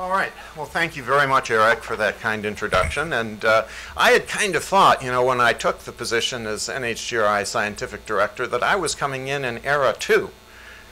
All right. Well, thank you very much, Eric, for that kind introduction. And uh, I had kind of thought, you know, when I took the position as NHGRI Scientific Director, that I was coming in in era two.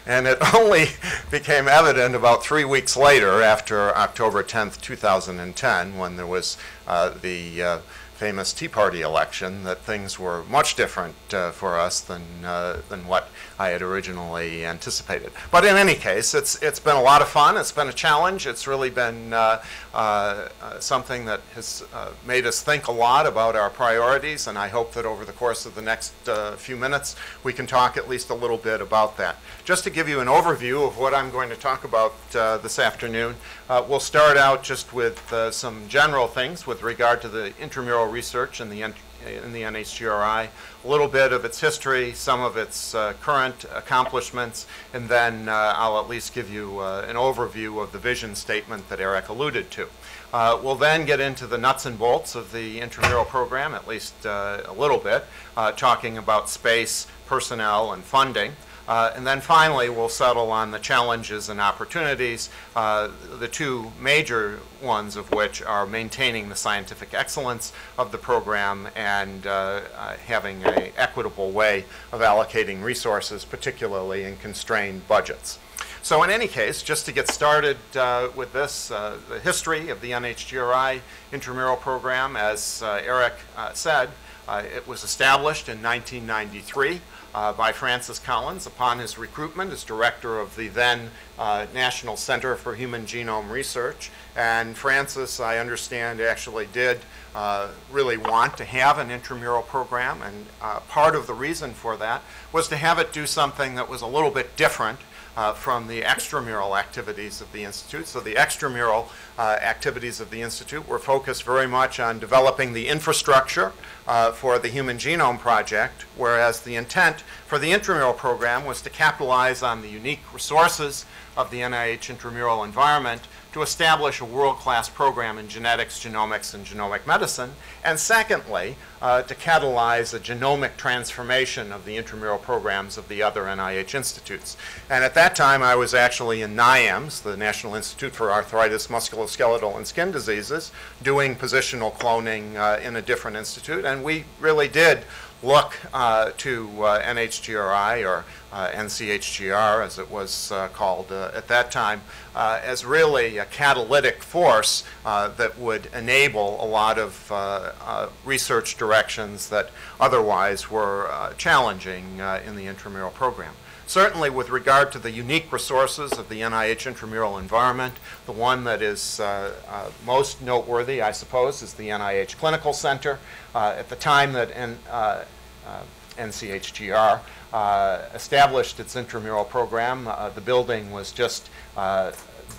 And it only became evident about three weeks later, after October 10th, 2010, when there was uh, the uh, famous Tea Party election, that things were much different uh, for us than, uh, than what I had originally anticipated. But in any case, it's, it's been a lot of fun. It's been a challenge. It's really been uh, uh, uh something that has uh, made us think a lot about our priorities, and I hope that over the course of the next uh, few minutes we can talk at least a little bit about that. Just to give you an overview of what I'm going to talk about uh, this afternoon, we'll start out just with some general things with regard to the intramural research and the in the NHGRI, a little bit of its history, some of its uh, current accomplishments, and then uh, I'll at least give you uh, an overview of the vision statement that Eric alluded to. Uh, we'll then get into the nuts and bolts of the intramural program, at least uh, a little bit, uh, talking about space, personnel, and funding. Uh, and then finally, we'll settle on the challenges and opportunities, uh, the two major ones of which are maintaining the scientific excellence of the program and uh, uh having an equitable way of allocating resources, particularly in constrained budgets. So in any case, just to get started uh, with this, uh, the history of the NHGRI intramural program, as Eric said, it was established in 1993 uh, by Francis Collins upon his recruitment as director of the then uh, National Center for Human Genome Research. And Francis, I understand, actually did uh, really want to have an intramural program. And uh, part of the reason for that was to have it do something that was a little bit different uh, from the extramural activities of the Institute. So the extramural uh, activities of the Institute were focused very much on developing the infrastructure uh, for the Human Genome Project, whereas the intent for the intramural program was to capitalize on the unique resources of the NIH intramural environment to establish a world-class program in genetics, genomics, and genomic medicine, and secondly, uh, to catalyze a genomic transformation of the intramural programs of the other NIH institutes. And at that time, I was actually in NIAMS, the National Institute for Arthritis, Musculoskeletal, and Skin Diseases, doing positional cloning uh, in a different institute, and we really did look uh, to uh, NHGRI or uh, NCHGR, as it was uh, called uh, at that time, uh, as really a catalytic force that would enable a lot of research directions that otherwise were challenging in the intramural program. Certainly with regard to the unique resources of the NIH intramural environment, the one that is uh, uh, most noteworthy, I suppose, is the NIH Clinical Center. Uh, at the time that N, uh, uh, NCHGR uh, established its intramural program, the building was just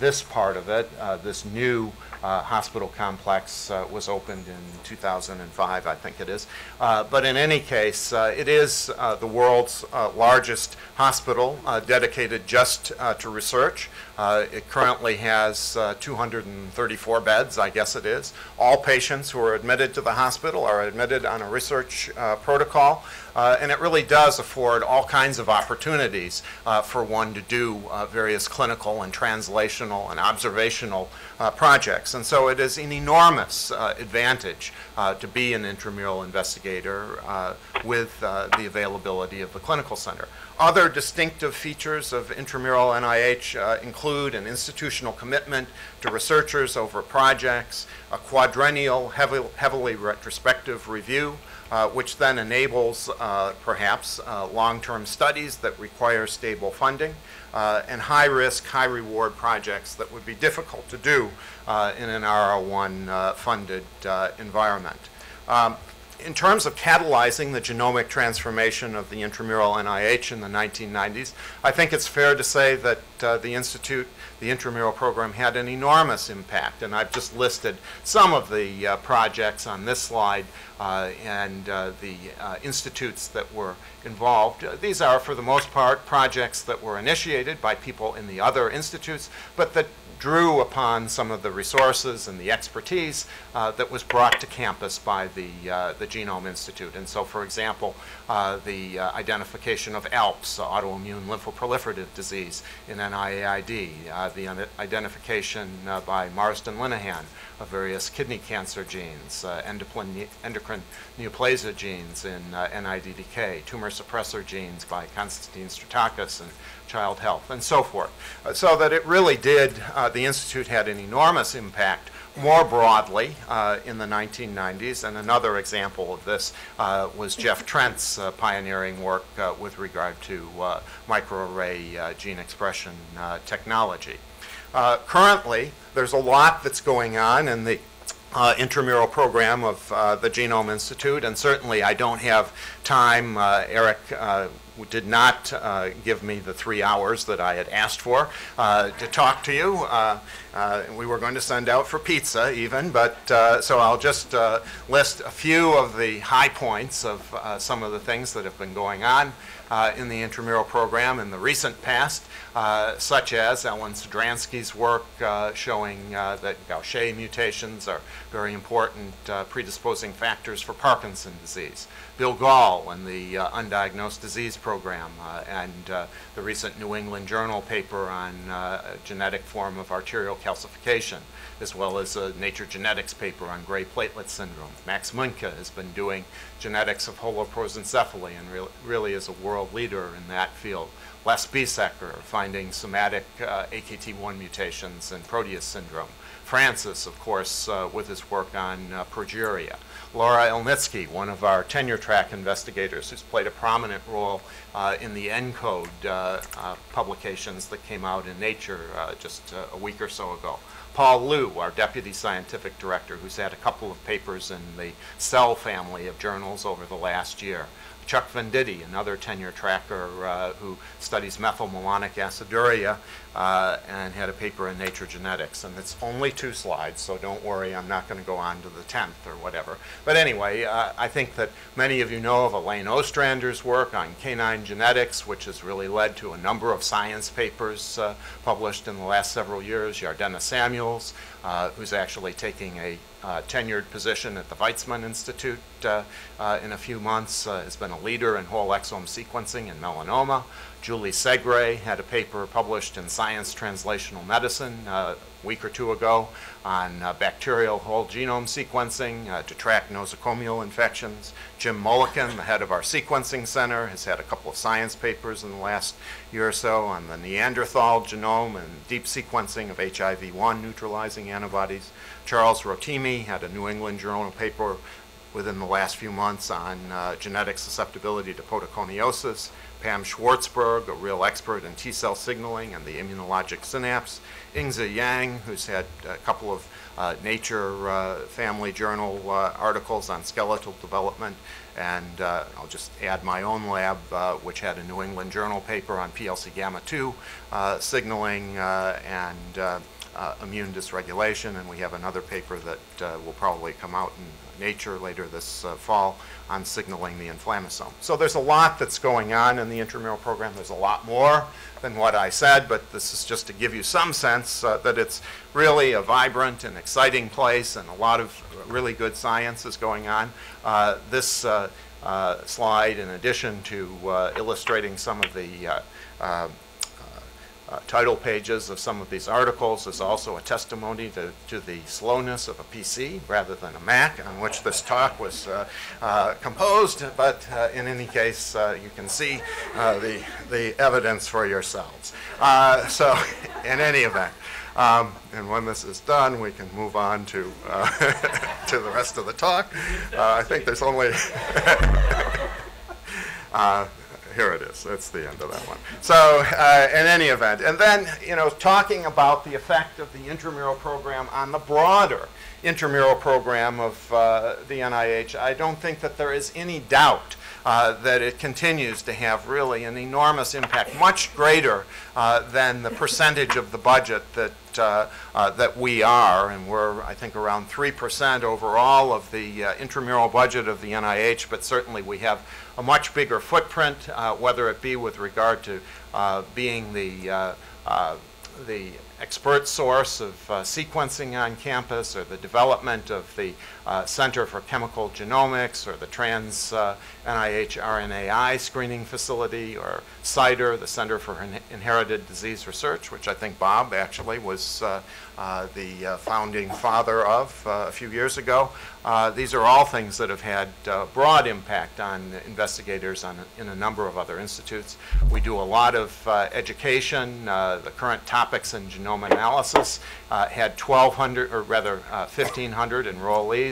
this part of it, this new uh, hospital complex uh, was opened in 2005, I think it is. Uh, but in any case, uh, it is uh, the world's uh, largest hospital dedicated just to research. it currently has 234 beds, I guess it is. All patients who are admitted to the hospital are admitted on a research protocol. Uh, and it really does afford all kinds of opportunities uh, for one to do uh, various clinical and translational and observational projects. And so it is an enormous uh, advantage uh, to be an intramural investigator uh, with uh, the availability of the clinical center. Other distinctive features of intramural NIH uh, include an institutional commitment to researchers over projects, a quadrennial, heavy, heavily retrospective review, uh, which then enables uh, perhaps uh, long-term studies that require stable funding, uh, and high-risk, high-reward projects that would be difficult to do uh, in an R01 uh, funded environment. Um, in terms of catalyzing the genomic transformation of the intramural NIH in the 1990s, I think it's fair to say that uh, the Institute, the intramural program, had an enormous impact. And I've just listed some of the uh, projects on this slide uh, and uh, the uh, institutes that were involved. Uh, these are, for the most part, projects that were initiated by people in the other institutes, but that drew upon some of the resources and the expertise uh, that was brought to campus by the, uh, the Genome Institute. And so, for example, uh, the uh, identification of ALPS, autoimmune lymphoproliferative disease in NIAID, uh, the identification uh, by Marston Linehan of various kidney cancer genes, endocrine, endocrine neoplasia genes in NIDDK, tumor suppressor genes by Constantine Stratakis and child health, and so forth. Uh, so that it really did, uh, the Institute had an enormous impact more broadly uh, in the 1990s. And another example of this uh, was Jeff Trent's uh, pioneering work uh, with regard to microarray gene expression technology. currently, there's a lot that's going on in the uh, intramural program of uh, the Genome Institute, and certainly I don't have time. Uh, Eric did not uh, give me the three hours that I had asked for uh, to talk to you. Uh, uh we were going to send out for pizza even, but uh, so I'll just list a few of the high points of some of the things that have been going on in the intramural program in the recent past, such as Ellen Sidransky's work showing that Gaucher mutations are very important predisposing factors for Parkinson's disease. Bill Gahl and the uh, Undiagnosed Disease Program uh, and uh, the recent New England Journal paper on uh, genetic form of arterial calcification, as well as a Nature Genetics paper on gray platelet syndrome. Max Muenke has been doing genetics of holoprosencephaly and re really is a world leader in that field. Les Biesecker finding somatic uh, AKT1 mutations in Proteus syndrome. Francis, of course, uh, with his work on progeria. Laura Elnitski, one of our tenure track investigators who's played a prominent role uh, in the ENCODE uh, uh, publications that came out in Nature uh, just uh, a week or so ago. Paul Liu, our deputy scientific director, who's had a couple of papers in the Cell family of journals over the last year. Chuck Venditti, another tenure tracker uh, who studies methylmalonic aciduria uh, and had a paper in Nature Genetics. And it's only two slides, so don't worry, I'm not going to go on to the 10th or whatever. But anyway, uh, I think that many of you know of Elaine Ostrander's work on canine genetics, which has really led to a number of science papers uh, published in the last several years. Yardena Samuels, uh, who's actually taking a uh, tenured position at the Weizmann Institute uh, uh, in a few months, uh, has been a leader in whole exome sequencing in melanoma. Julie Segre had a paper published in Science Translational Medicine uh, a week or two ago on uh, bacterial whole genome sequencing uh, to track nosocomial infections. Jim Mullikin, the head of our sequencing center, has had a couple of science papers in the last year or so on the Neanderthal genome and deep sequencing of HIV-1 neutralizing antibodies. Charles Rotimi had a New England Journal paper within the last few months on uh, genetic susceptibility to podoconiosis. Pam Schwartzberg, a real expert in T-cell signaling and the immunologic synapse. Yingzi Yang, who's had a couple of uh, Nature uh, Family Journal uh, articles on skeletal development. And uh, I'll just add my own lab, uh, which had a New England Journal paper on PLC gamma 2 uh, signaling and immune dysregulation. And we have another paper that will probably come out in Nature later this uh, fall on signaling the inflammasome. So there's a lot that's going on in the intramural program. There's a lot more than what I said, but this is just to give you some sense uh, that it's really a vibrant and exciting place and a lot of really good science is going on. Uh, this uh, uh, slide, in addition to uh, illustrating some of the uh, title pages of some of these articles is also a testimony to, to, the slowness of a PC rather than a Mac on which this talk was uh, uh, composed, but uh, in any case, uh, you can see the, the evidence for yourselves. so, in any event, um, and when this is done, we can move on to, to the rest of the talk. I think there's only here it is. That's the end of that one. So, uh, in any event, and then, you know, talking about the effect of the intramural program on the broader intramural program of uh, the NIH, I don't think that there is any doubt uh, that it continues to have really an enormous impact, much greater uh, than the percentage of the budget that uh, uh, that we are, and we're I think around three percent overall of the uh, intramural budget of the NIH, but certainly we have a much bigger footprint, uh, whether it be with regard to being the the expert source of uh, sequencing on campus or the development of the uh, Center for Chemical Genomics or the Trans uh, NIH RNAi screening facility or CIDR, the Center for In Inherited Disease Research, which I think Bob actually was uh, uh, the uh, founding father of a few years ago. these are all things that have had broad impact on investigators on, in a number of other institutes. We do a lot of education. the current topics in genome analysis had 1,200, or rather 1,500 enrollees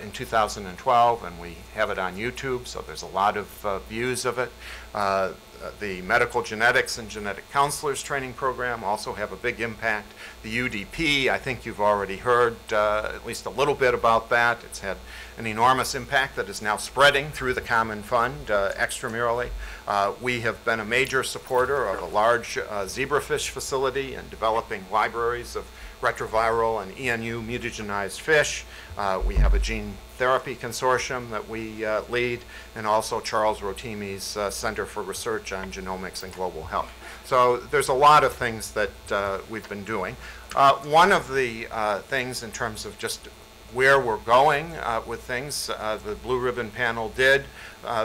in 2012, and we have it on YouTube, so there's a lot of views of it. Uh, the medical genetics and genetic counselors training program also have a big impact. The UDP, I think you've already heard uh, at least a little bit about that. It's had an enormous impact that is now spreading through the Common Fund uh, extramurally. Uh, we have been a major supporter of a large uh, zebrafish facility and developing libraries of retroviral and ENU mutagenized fish. Uh, we have a gene therapy consortium that we uh, lead, and also Charles Rotimi's uh, Center for Research on Genomics and Global Health. So there's a lot of things that uh, we've been doing. Uh, one of the uh, things in terms of just where we're going with things, the Blue Ribbon panel did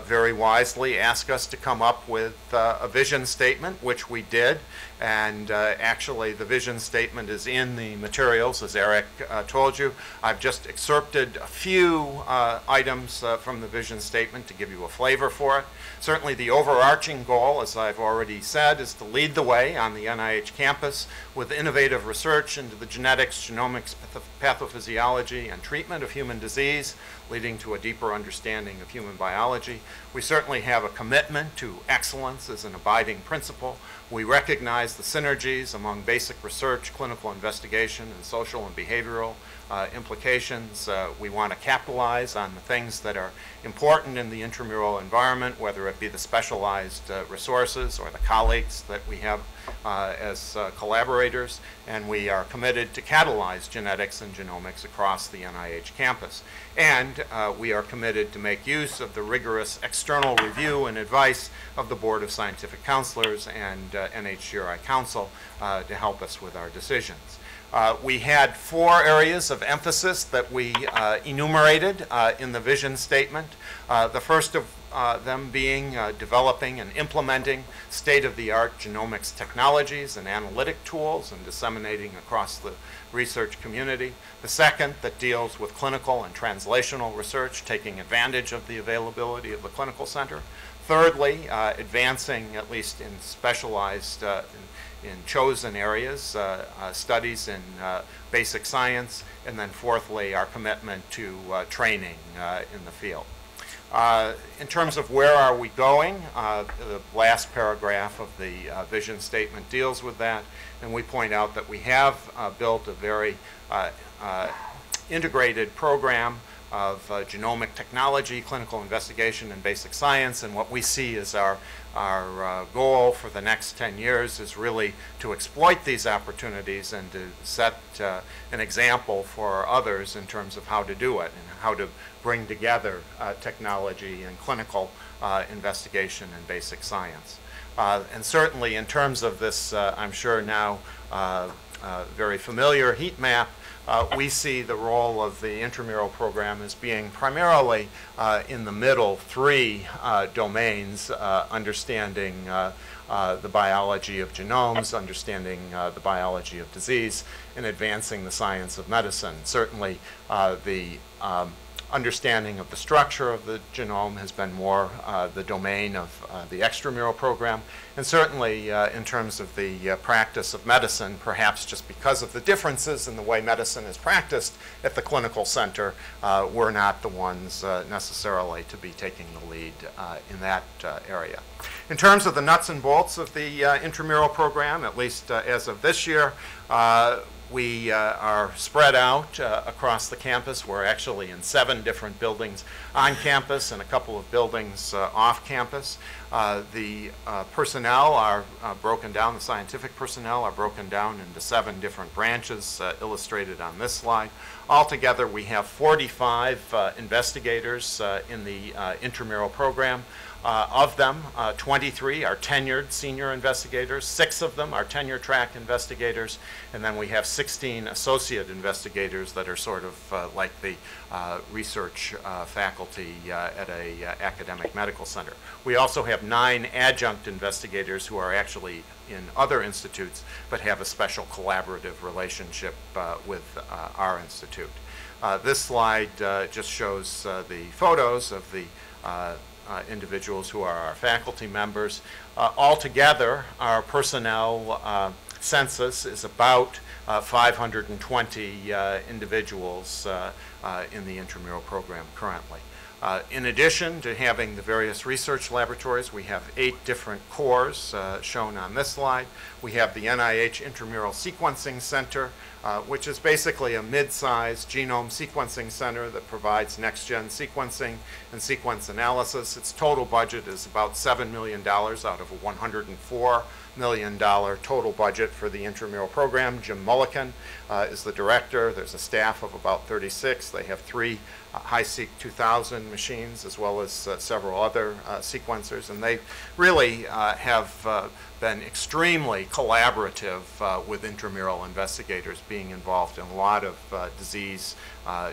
very wisely ask us to come up with a vision statement, which we did. And uh, actually, the vision statement is in the materials, as Eric uh, told you. I've just excerpted a few uh, items uh, from the vision statement to give you a flavor for it. Certainly, the overarching goal, as I've already said, is to lead the way on the NIH campus with innovative research into the genetics, genomics, pathophysiology, and treatment of human disease, leading to a deeper understanding of human biology. We certainly have a commitment to excellence as an abiding principle. We recognize the synergies among basic research, clinical investigation, and social and behavioral uh, implications. Uh, we want to capitalize on the things that are important in the intramural environment, whether it be the specialized uh, resources or the colleagues that we have uh, as uh, collaborators, and we are committed to catalyze genetics and genomics across the NIH campus. And uh, we are committed to make use of the rigorous external review and advice of the Board of Scientific Counselors and NHGRI Council to help us with our decisions. Uh, we had four areas of emphasis that we uh, enumerated uh, in the vision statement. Uh, the first of uh, them being uh, developing and implementing state-of-the-art genomics technologies and analytic tools and disseminating across the research community. The second that deals with clinical and translational research, taking advantage of the availability of the clinical center. Thirdly, advancing, at least in specialized in in chosen areas, uh, uh, studies in uh, basic science, and then fourthly, our commitment to training in the field. Uh, in terms of where are we going, uh, the last paragraph of the uh, vision statement deals with that, and we point out that we have built a very integrated program of uh, genomic technology, clinical investigation, and basic science. And what we see as our, our uh, goal for the next 10 years is really to exploit these opportunities and to set uh, an example for others in terms of how to do it and how to bring together uh, technology and clinical uh, investigation and basic science. Uh, and certainly in terms of this, I'm sure now very familiar heat map, uh, we see the role of the intramural program as being primarily uh, in the middle three uh, domains, uh, understanding uh, uh, the biology of genomes, understanding the biology of disease, and advancing the science of medicine. Certainly the um, understanding of the structure of the genome has been more uh, the domain of uh, the extramural program. And certainly uh, in terms of the uh, practice of medicine, perhaps just because of the differences in the way medicine is practiced at the clinical center, uh, we're not the ones uh, necessarily to be taking the lead in that area. In terms of the nuts and bolts of the intramural program, at least as of this year, we uh, are spread out uh, across the campus. We're actually in seven different buildings on campus and a couple of buildings uh, off campus. Uh, the uh, personnel are uh, broken down, the scientific personnel are broken down into seven different branches illustrated on this slide. Altogether, we have 45 investigators in the intramural program. Uh, Of them, uh, 23 are tenured senior investigators, six of them are tenure track investigators, and then we have 16 associate investigators that are sort of uh, like the uh, research uh, faculty uh, at a academic medical center. We also have nine adjunct investigators who are actually in other institutes, but have a special collaborative relationship with our institute. This slide just shows the photos of the uh, individuals who are our faculty members. Uh, Altogether, our personnel uh, census is about uh, 520 uh, individuals uh, in the intramural program currently. Uh, In addition to having the various research laboratories, we have eight different cores uh, shown on this slide. We have the NIH Intramural Sequencing Center, uh, which is basically a mid-sized genome sequencing center that provides next-gen sequencing and sequence analysis. Its total budget is about $7 million out of a $104 million dollar total budget for the intramural program. Jim Mullikin uh, is the director. There's a staff of about 36. They have three uh, HiSeq 2000 machines as well as uh, several other uh, sequencers, and they really uh, have uh, been extremely collaborative with intramural investigators being involved in a lot of disease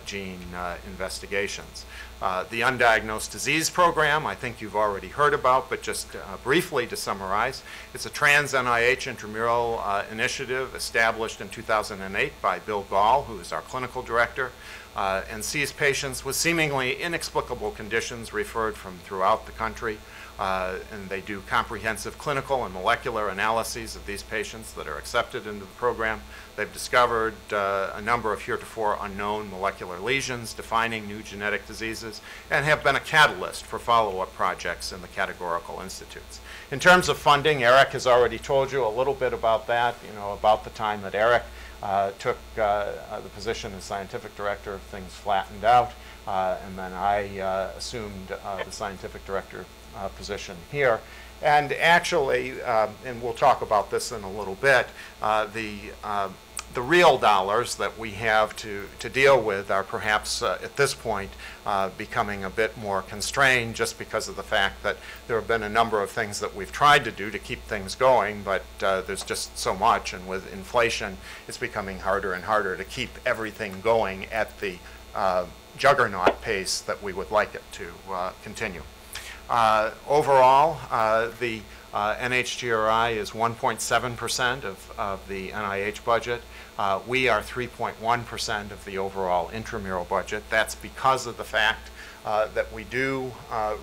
gene uh, investigations. Uh, The undiagnosed disease program, I think you've already heard about, but just uh, briefly to summarize, it's a trans NIH intramural uh, initiative established in 2008 by Bill Gahl, who is our clinical director, uh, and sees patients with seemingly inexplicable conditions referred from throughout the country. Uh, and they do comprehensive clinical and molecular analyses of these patients that are accepted into the program. They've discovered uh, a number of heretofore unknown molecular lesions defining new genetic diseases and have been a catalyst for follow-up projects in the categorical institutes. In terms of funding, Eric has already told you a little bit about that, you know, about the time that Eric uh, took uh, uh, the position as scientific director, things flattened out, uh, and then I assumed the scientific director uh, position here. And actually, um, and we'll talk about this in a little bit, uh, the, uh, the real dollars that we have to, to deal with are perhaps uh, at this point uh, becoming a bit more constrained just because of the fact that there have been a number of things that we've tried to do to keep things going, but uh, there's just so much. And with inflation, it's becoming harder and harder to keep everything going at the uh, juggernaut pace that we would like it to uh, continue. Uh, Overall, uh, the uh, NHGRI is 1.7% of, of the NIH budget. We are 3.1% of the overall intramural budget. That's because of the fact that we do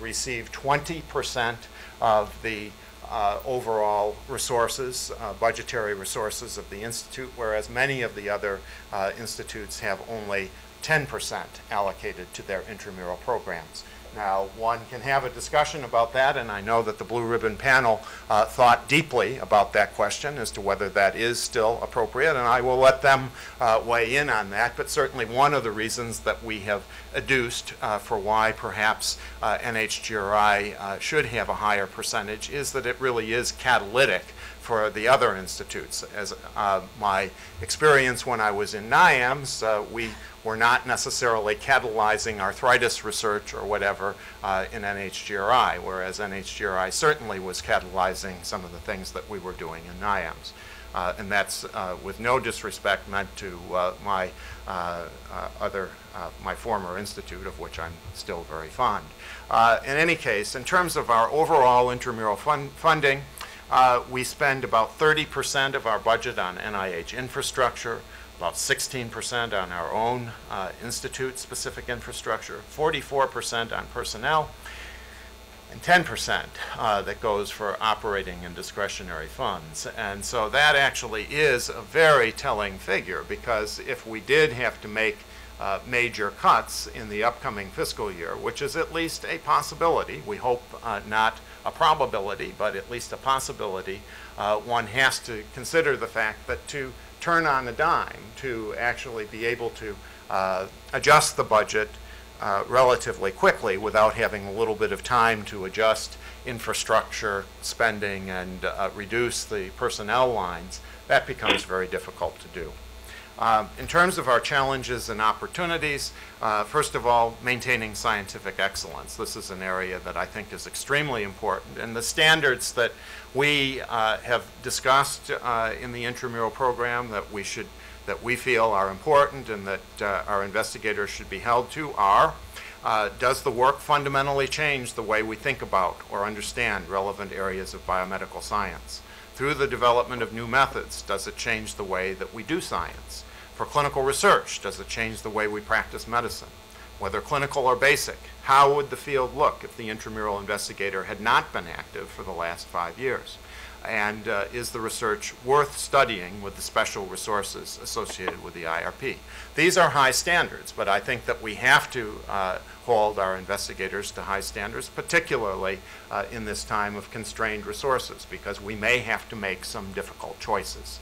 receive 20% of the uh, overall resources, uh, budgetary resources of the institute, whereas many of the other uh, institutes have only 10% allocated to their intramural programs. Now, one can have a discussion about that, and I know that the Blue Ribbon panel uh, thought deeply about that question as to whether that is still appropriate, and I will let them uh, weigh in on that. But certainly, one of the reasons that we have adduced uh, for why perhaps uh, NHGRI uh, should have a higher percentage is that it really is catalytic for the other institutes. As uh, my experience when I was in NIAMS, uh, we were not necessarily catalyzing arthritis research or whatever uh, in NHGRI, whereas NHGRI certainly was catalyzing some of the things that we were doing in NIAMS. Uh, and that's uh, with no disrespect meant to uh, my other, my former institute, of which I'm still very fond. In any case, in terms of our overall intramural fun- funding, uh, we spend about 30% of our budget on NIH infrastructure, about 16% on our own uh, institute-specific infrastructure, 44% on personnel, and 10% uh, that goes for operating and discretionary funds. And so that actually is a very telling figure because if we did have to make uh, major cuts in the upcoming fiscal year, which is at least a possibility, we hope uh, not a probability, but at least a possibility, uh, one has to consider the fact that to turn on a dime, to actually be able to uh, adjust the budget uh, relatively quickly without having a little bit of time to adjust infrastructure spending and uh, reduce the personnel lines, that becomes very difficult to do. Um, in terms of our challenges and opportunities, uh, first of all, maintaining scientific excellence. This is an area that I think is extremely important. And the standards that we uh, have discussed uh, in the intramural program that we should, that we feel are important and that uh, our investigators should be held to are, uh, does the work fundamentally change the way we think about or understand relevant areas of biomedical science? Through the development of new methods, does it change the way that we do science? For clinical research, does it change the way we practice medicine? Whether clinical or basic, how would the field look if the intramural investigator had not been active for the last five years? And uh, is the research worth studying with the special resources associated with the IRP? These are high standards, but I think that we have to uh, hold our investigators to high standards, particularly uh, in this time of constrained resources, because we may have to make some difficult choices.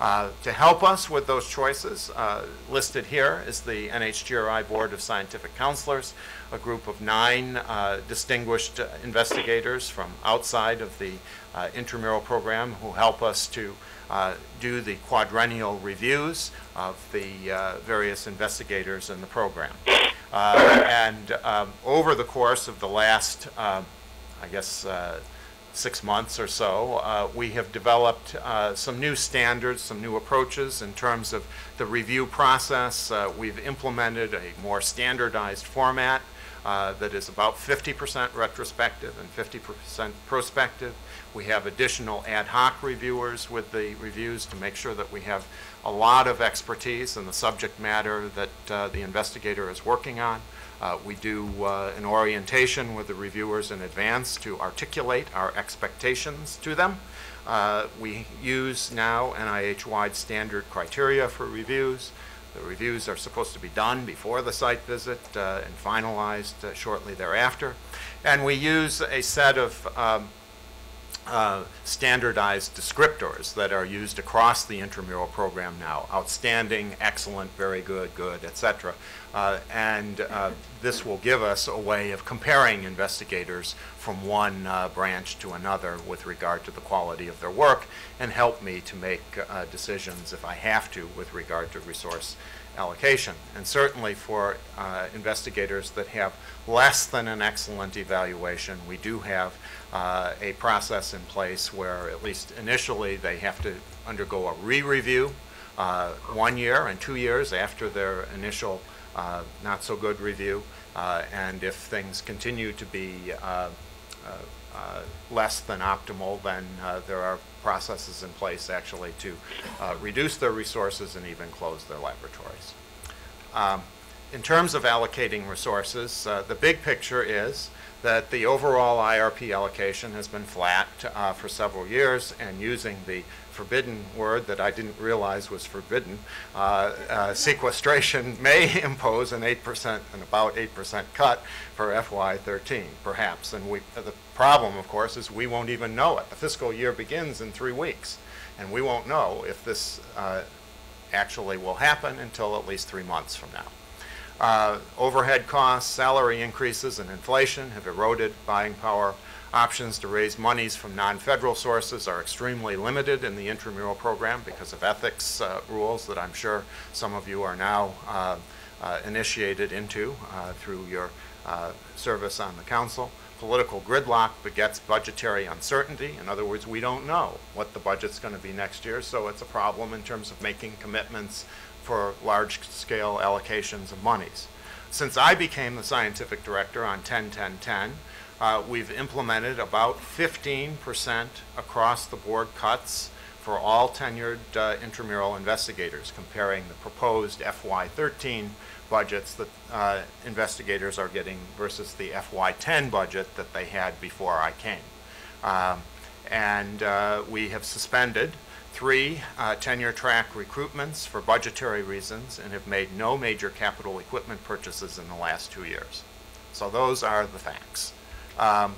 Uh, to help us with those choices, uh, listed here is the NHGRI Board of Scientific Counselors, a group of nine uh, distinguished investigators from outside of the uh, intramural program who help us to uh, do the quadrennial reviews of the various investigators in the program. and um, over the course of the last, um, I guess, six months or so, uh, we have developed uh, some new standards, some new approaches in terms of the review process. Uh, we've implemented a more standardized format uh, that is about 50% retrospective and 50% prospective. We have additional ad hoc reviewers with the reviews to make sure that we have a lot of expertise in the subject matter that uh, the investigator is working on. Uh, we do uh, an orientation with the reviewers in advance to articulate our expectations to them. Uh, we use now NIH-wide standard criteria for reviews. The reviews are supposed to be done before the site visit uh, and finalized uh, shortly thereafter. And we use a set of um, uh, standardized descriptors that are used across the intramural program now. Outstanding, excellent, very good, good, etc. Uh, and uh, this will give us a way of comparing investigators from one uh, branch to another with regard to the quality of their work and help me to make uh, decisions if I have to with regard to resource allocation. And certainly for investigators that have less than an excellent evaluation, we do have uh, a process in place where at least initially they have to undergo a re-review uh, one year and two years after their initial uh, not so good review. Uh, and if things continue to be uh, less than optimal, then there are processes in place actually to reduce their resources and even close their laboratories. Um, in terms of allocating resources, uh, the big picture is that the overall IRP allocation has been flat uh, for several years and using the forbidden word that I didn't realize was forbidden, uh, uh sequestration may impose an 8%, an about 8% cut for FY13, perhaps. And we, the problem, of course, is we won't even know it. The fiscal year begins in three weeks, and we won't know if this uh, actually will happen until at least three months from now. Uh, overhead costs, salary increases, and inflation have eroded buying power. Options to raise monies from non-federal sources are extremely limited in the intramural program because of ethics uh, rules that I'm sure some of you are now uh, uh initiated into uh, through your uh, service on the council. Political gridlock begets budgetary uncertainty. In other words, we don't know what the budget's going to be next year, so it's a problem in terms of making commitments for large-scale allocations of monies. Since I became the scientific director on 10-10-10, uh, we've implemented about 15% across the board cuts for all tenured uh, intramural investigators, comparing the proposed FY13 budgets that uh, investigators are getting versus the FY10 budget that they had before I came. Um, and uh, we have suspended three uh, tenure track recruitments for budgetary reasons and have made no major capital equipment purchases in the last two years. So those are the facts. Um,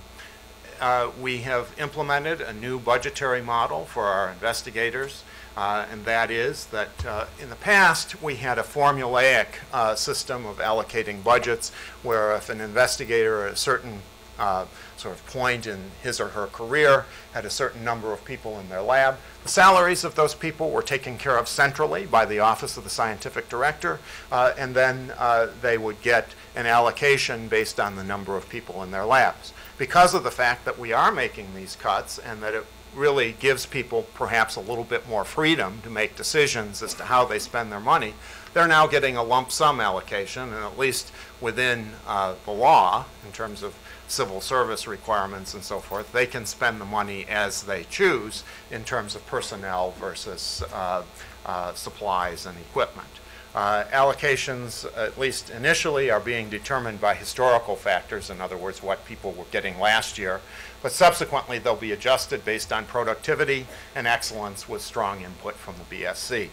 uh, we have implemented a new budgetary model for our investigators uh, and that is that uh, in the past we had a formulaic uh, system of allocating budgets where if an investigator at a certain uh, sort of point in his or her career, had a certain number of people in their lab. The salaries of those people were taken care of centrally by the Office of the Scientific Director, uh, and then uh, they would get an allocation based on the number of people in their labs. Because of the fact that we are making these cuts and that it really gives people perhaps a little bit more freedom to make decisions as to how they spend their money, they're now getting a lump sum allocation, and at least within uh, the law, in terms of civil service requirements and so forth, they can spend the money as they choose in terms of personnel versus uh, uh, supplies and equipment. Uh, allocations, at least initially, are being determined by historical factors, in other words, what people were getting last year, but subsequently they'll be adjusted based on productivity and excellence with strong input from the BSC.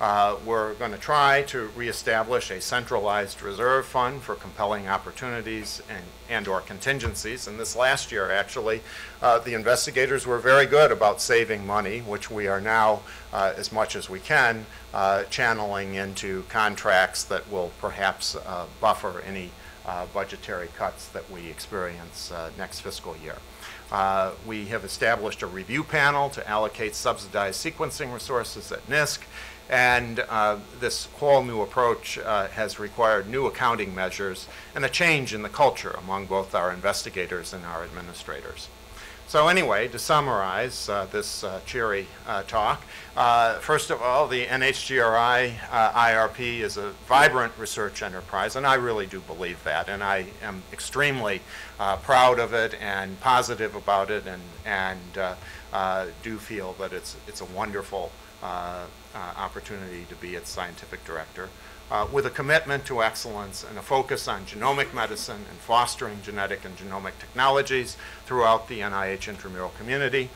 Uh, we're going to try to reestablish a centralized reserve fund for compelling opportunities and, and or contingencies. And this last year, actually, uh, the investigators were very good about saving money, which we are now, uh, as much as we can, uh, channeling into contracts that will perhaps uh, buffer any uh, budgetary cuts that we experience next fiscal year. Uh, we have established a review panel to allocate subsidized sequencing resources at NISC, and uh, this whole new approach uh, has required new accounting measures and a change in the culture among both our investigators and our administrators. So anyway, to summarize uh, this uh, cheery uh, talk, uh, first of all, the NHGRI IRP is a vibrant research enterprise, and I really do believe that, and I am extremely proud of it and positive about it, and, and do feel that it's, it's a wonderful uh, uh, opportunity to be its scientific director, uh, with a commitment to excellence and a focus on genomic medicine and fostering genetic and genomic technologies throughout the NIH intramural community.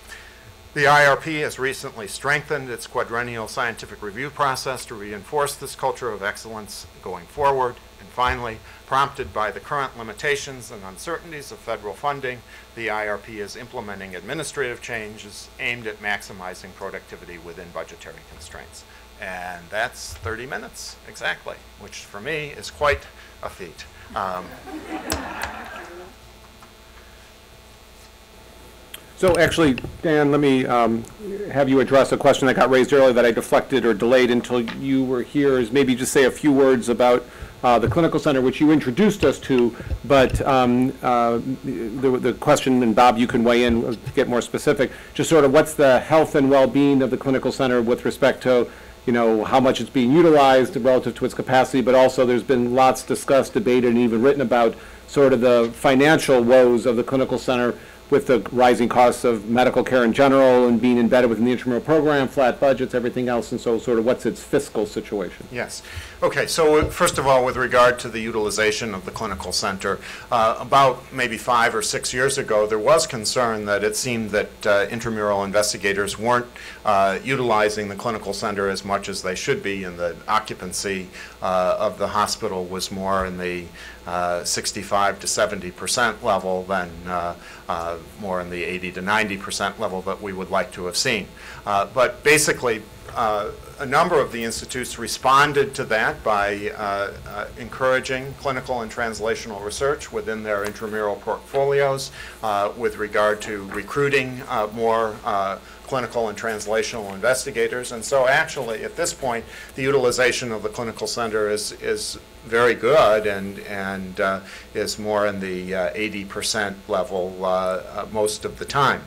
The IRP has recently strengthened its quadrennial scientific review process to reinforce this culture of excellence going forward. Finally, prompted by the current limitations and uncertainties of federal funding, the IRP is implementing administrative changes aimed at maximizing productivity within budgetary constraints. And that's 30 minutes exactly, which for me is quite a feat. Um, So actually, Dan, let me um, have you address a question that got raised earlier that I deflected or delayed until you were here, is maybe just say a few words about uh, the clinical center, which you introduced us to, but um, uh, the, the question, and Bob, you can weigh in to get more specific, just sort of what's the health and well-being of the clinical center with respect to, you know, how much it's being utilized relative to its capacity, but also there's been lots discussed, debated, and even written about sort of the financial woes of the clinical center with the rising costs of medical care in general and being embedded within the intramural program, flat budgets, everything else, and so sort of what's its fiscal situation? Yes. Okay, so uh, first of all, with regard to the utilization of the clinical center, uh, about maybe five or six years ago, there was concern that it seemed that uh, intramural investigators weren't uh, utilizing the clinical center as much as they should be, and the occupancy uh, of the hospital was more in the uh, 65 to 70 percent level than more in the 80 to 90 percent level that we would like to have seen. But basically, uh, a number of the institutes responded to that by uh, encouraging clinical and translational research within their intramural portfolios with regard to recruiting more clinical and translational investigators. And so actually, at this point, the utilization of the clinical center is, is very good and, and uh, is more in the uh, 80% level uh, uh, most of the time.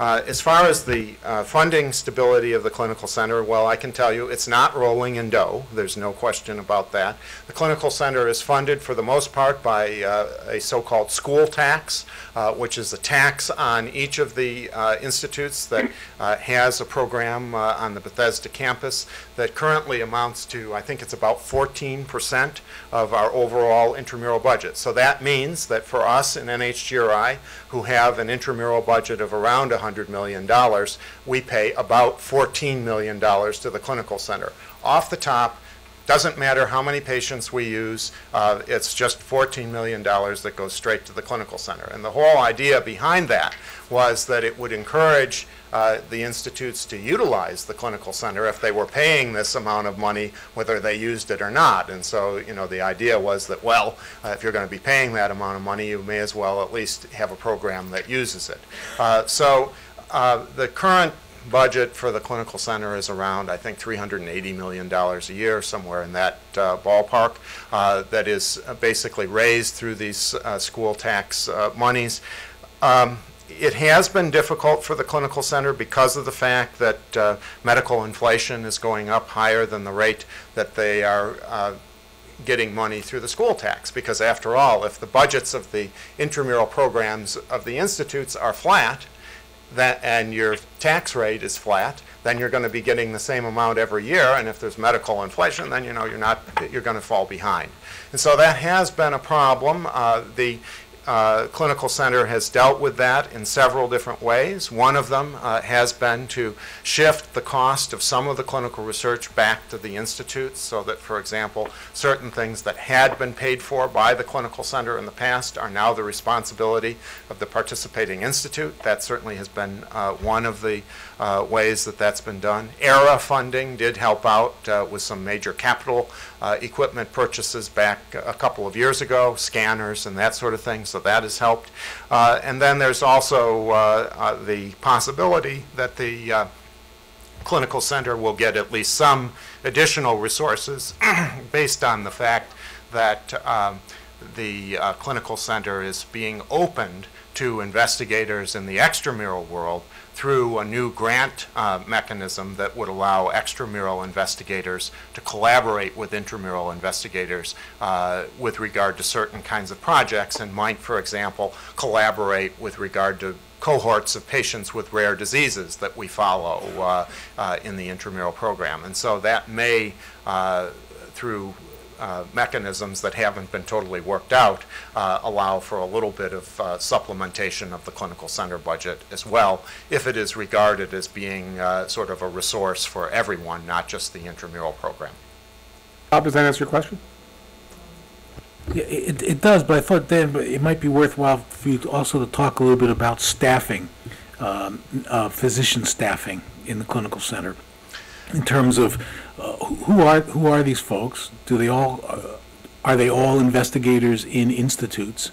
Uh, as far as the uh, funding stability of the clinical center, well, I can tell you it's not rolling in dough. There's no question about that. The clinical center is funded for the most part by uh, a so-called school tax, uh, which is a tax on each of the uh, institutes that uh, has a program on the Bethesda campus that currently amounts to, I think it's about 14% of our overall intramural budget. So that means that for us in NHGRI, who have an intramural budget of around 100 $100 million, we pay about $14 million to the clinical center. Off the top, Doesn't matter how many patients we use, uh, it's just $14 million that goes straight to the clinical center. And the whole idea behind that was that it would encourage uh, the institutes to utilize the clinical center if they were paying this amount of money, whether they used it or not. And so, you know, the idea was that, well, uh, if you're going to be paying that amount of money, you may as well at least have a program that uses it. Uh, so uh, the current budget for the clinical center is around, I think, $380 million a year, somewhere in that uh, ballpark, uh, that is basically raised through these uh, school tax uh, monies. Um, it has been difficult for the clinical center because of the fact that uh, medical inflation is going up higher than the rate that they are getting money through the school tax. Because after all, if the budgets of the intramural programs of the institutes are flat, that, and your tax rate is flat, then you're going to be getting the same amount every year. And if there's medical inflation, then you know you're not you're going to fall behind. And so that has been a problem. Uh, the uh, Clinical Center has dealt with that in several different ways. One of them uh, has been to shift the cost of some of the clinical research back to the institutes so that, for example, certain things that had been paid for by the Clinical Center in the past are now the responsibility of the participating institute. That certainly has been uh, one of the uh, ways that that's been done. ARRA funding did help out uh, with some major capital uh, equipment purchases back a couple of years ago, scanners and that sort of thing, so that has helped. Uh, and then there's also uh, uh, the possibility that the clinical center will get at least some additional resources based on the fact that um, the clinical center is being opened to investigators in the extramural world through a new grant uh, mechanism that would allow extramural investigators to collaborate with intramural investigators uh, with regard to certain kinds of projects and might, for example, collaborate with regard to cohorts of patients with rare diseases that we follow uh, uh in the intramural program. And so that may, uh, through uh, mechanisms that haven't been totally worked out uh, allow for a little bit of uh, supplementation of the clinical center budget as well, if it is regarded as being uh, sort of a resource for everyone, not just the intramural program. Bob, does that answer your question? Yeah, it, it does, but I thought then it might be worthwhile for you to also to talk a little bit about staffing, um, uh, physician staffing in the clinical center, in terms of uh, who are who are these folks? Do they all uh, are they all investigators in institutes?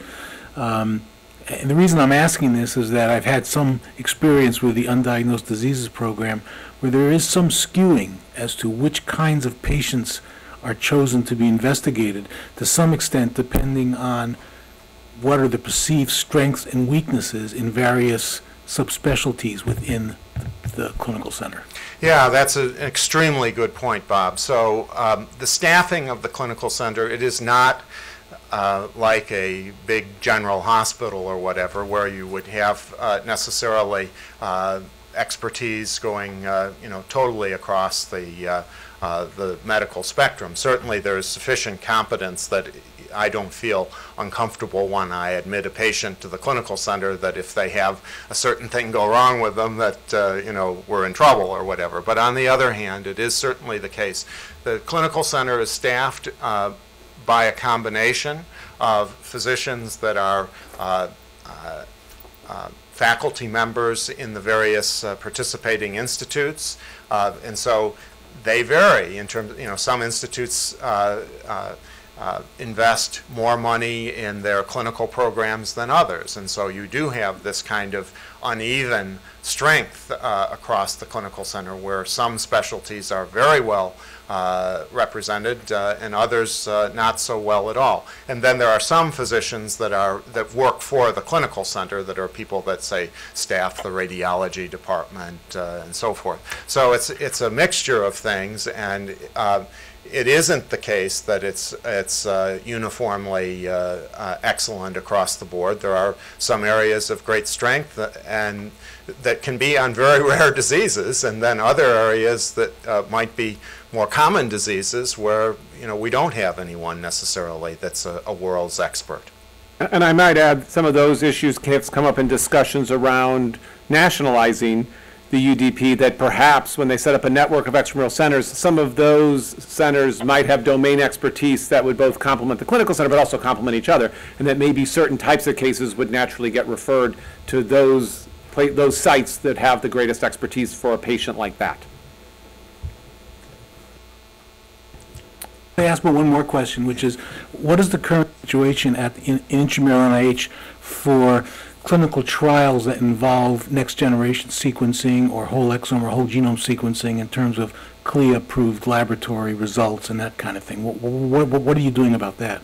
Um, and the reason I'm asking this is that I've had some experience with the undiagnosed diseases program where there is some skewing as to which kinds of patients are chosen to be investigated to some extent depending on what are the perceived strengths and weaknesses in various subspecialties within the clinical center. Yeah, that's an extremely good point, Bob. So um, the staffing of the clinical center, it is not uh, like a big general hospital or whatever, where you would have uh, necessarily uh, expertise going, uh, you know, totally across the uh, uh, the medical spectrum. Certainly, there is sufficient competence that I don't feel uncomfortable when I admit a patient to the clinical center that if they have a certain thing go wrong with them that, uh, you know, we're in trouble or whatever. But on the other hand, it is certainly the case. The clinical center is staffed uh, by a combination of physicians that are uh, uh, uh faculty members in the various uh, participating institutes. and so they vary in terms, you know, some institutes uh, invest more money in their clinical programs than others. And so you do have this kind of uneven strength uh, across the clinical center where some specialties are very well uh, represented uh, and others uh, not so well at all. And then there are some physicians that are that work for the clinical center that are people that say staff the radiology department uh, and so forth. So it's it's a mixture of things and it isn't the case that it's it's uh, uniformly uh, uh, excellent across the board. There are some areas of great strength and that can be on very rare diseases, and then other areas that uh, might be more common diseases where you know we don't have anyone necessarily that's a, a world's expert. And I might add, some of those issues have come up in discussions around nationalizing the UDP that perhaps when they set up a network of extramural centers, some of those centers might have domain expertise that would both complement the clinical center, but also complement each other, and that maybe certain types of cases would naturally get referred to those, those sites that have the greatest expertise for a patient like that. I ask but one more question, which is, what is the current situation at, in in for clinical trials that involve next-generation sequencing or whole exome or whole genome sequencing in terms of CLIA-approved laboratory results and that kind of thing? What, what, what are you doing about that?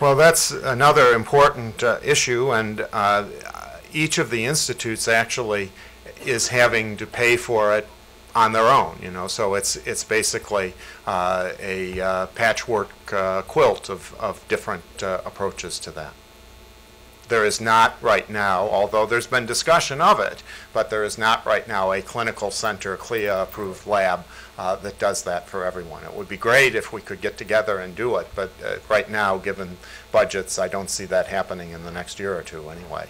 Well, that's another important uh, issue, and uh, each of the institutes actually is having to pay for it on their own, you know, so it's, it's basically uh, a uh, patchwork uh, quilt of, of different uh, approaches to that. There is not right now, although there's been discussion of it, but there is not right now a clinical center, CLIA-approved lab uh, that does that for everyone. It would be great if we could get together and do it, but uh, right now, given budgets, I don't see that happening in the next year or two anyway.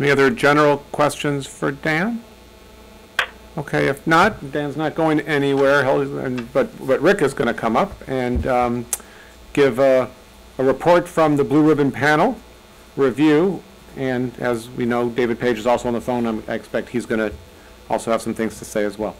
Any other general questions for Dan? Okay, if not, Dan's not going anywhere, and- but, but Rick is going to come up and um, give a, a report from the Blue Ribbon Panel review, and as we know, David Page is also on the phone, I expect he's going to also have some things to say as well.